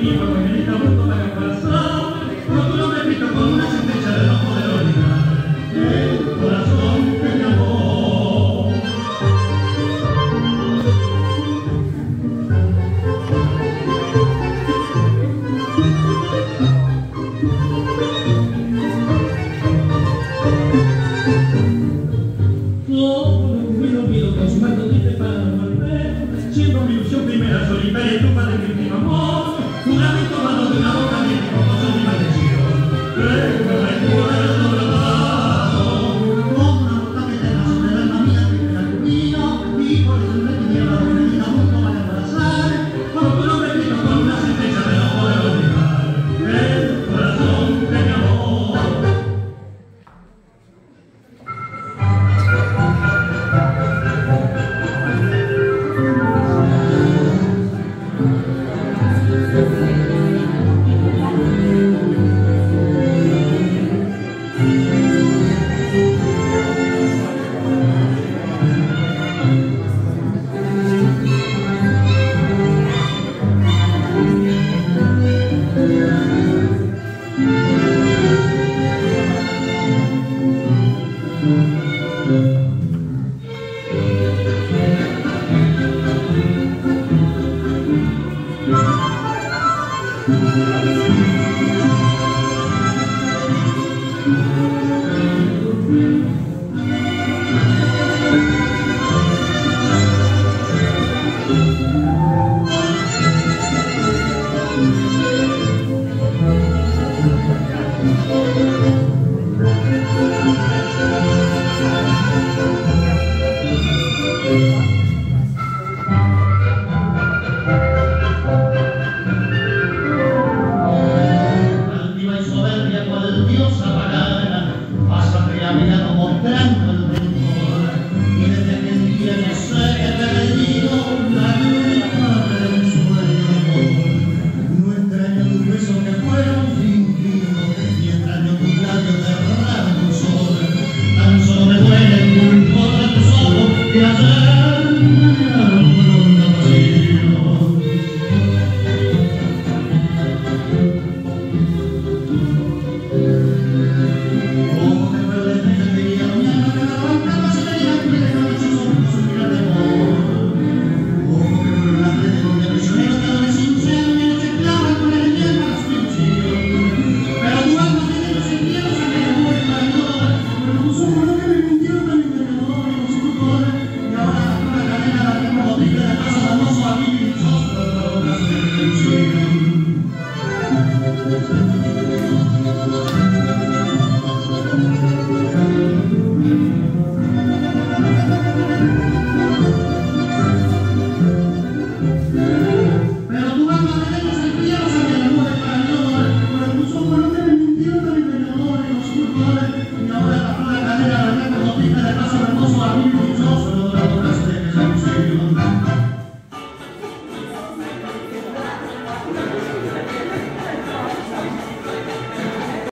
y mi mamá y mi papá me van a casar yo duro me pito con una sin de no poder olvidar el corazón que me amó No lo que pido pido que os mando a ti te pago al menos siendo mi ilusión primera solimera y tu padre mi hijo Thank you.